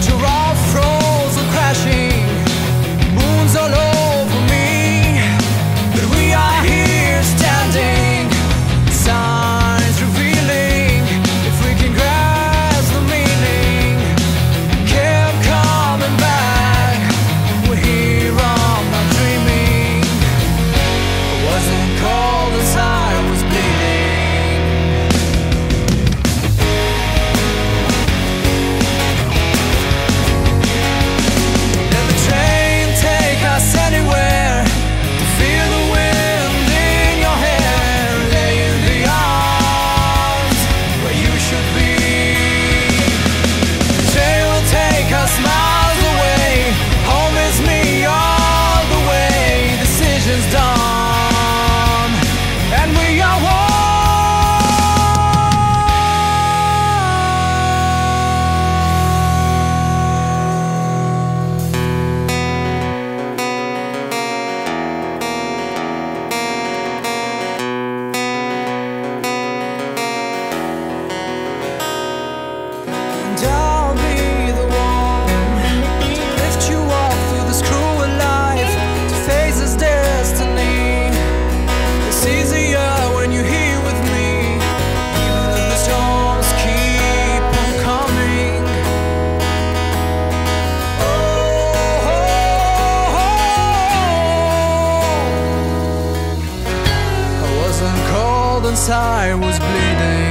Giraffe froze and crashing I was bleeding.